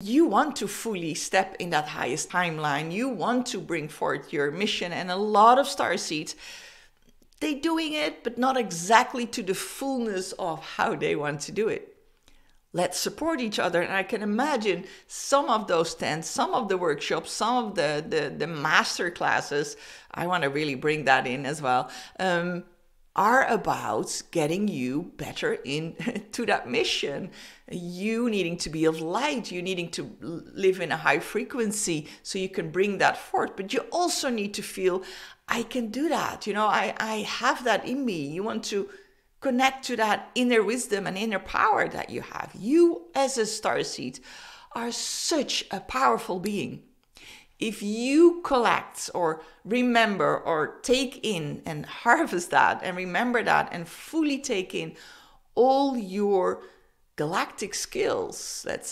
you want to fully step in that highest timeline. You want to bring forth your mission. And a lot of star seeds, they doing it, but not exactly to the fullness of how they want to do it. Let's support each other. And I can imagine some of those tents, some of the workshops, some of the the, the master classes. I want to really bring that in as well. Um, are about getting you better into that mission. You needing to be of light, you needing to live in a high frequency so you can bring that forth. But you also need to feel, I can do that. You know, I, I have that in me. You want to connect to that inner wisdom and inner power that you have. You, as a star seed, are such a powerful being if you collect or remember or take in and harvest that and remember that and fully take in all your galactic skills, let's